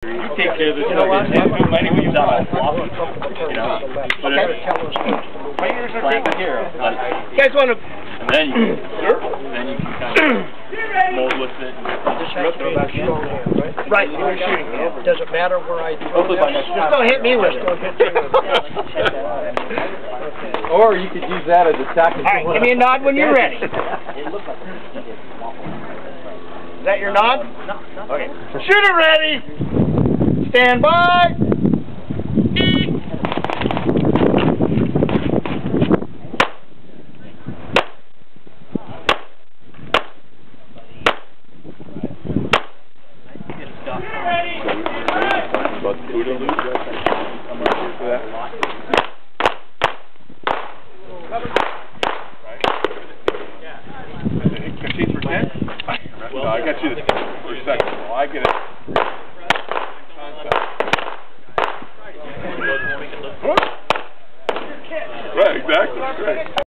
You take care of this. You know what? stuff. It's money when you've done all you know. But Okay. it's My ears are taken care. Like, You guys want to? and then you, then you can kind of mold with it. Right, you're shooting. Does it matter where I throw Hopefully by next Just time. don't hit me with it. Or you could use that as a tactic. All right, give me a nod when you're ready. Is that your nod? Okay. Shooter ready. Stand by. About the. I'm ready for that. Fifteen percent? No, I got you the for second. Well, I get it. Right, exactly, right.